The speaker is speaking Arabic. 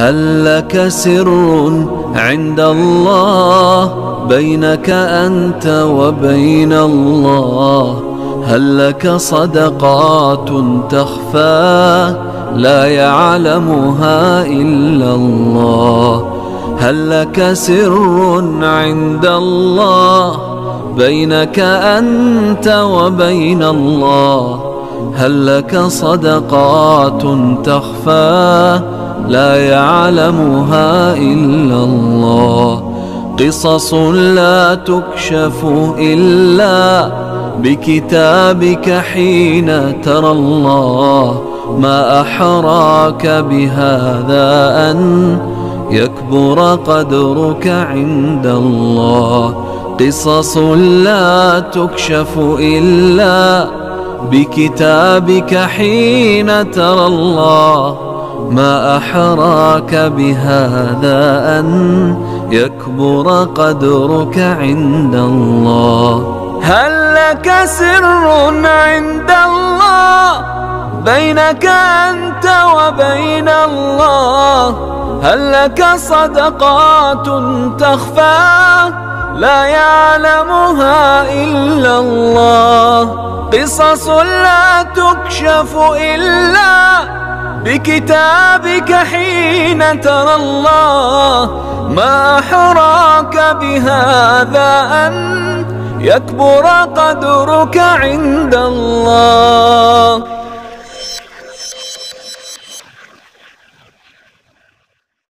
هل لك سر عند الله بينك أنت وبين الله؟ هل لك صدقات تخفى لا يعلمها إلا الله؟ هل لك سر عند الله بينك أنت وبين الله؟ هل لك صدقات تخفى لا يعلمها إلا الله. قصص لا تكشف إلا بكتابك حين ترى الله. ما أحراك بهذا أن يكبر قدرك عند الله. قصص لا تكشف إلا بكتابك حين ترى الله. ما أحراك بهذا أن يكبر قدرك عند الله. هل لك سر عند الله؟ بينك أنت وبين الله. هل لك صدقات تخفى؟ لا يعلمها إلا الله. قصص لا تكشف إلا بكتابك حين ترى الله ما حراك بهذا أن يكبر قدرك عند الله.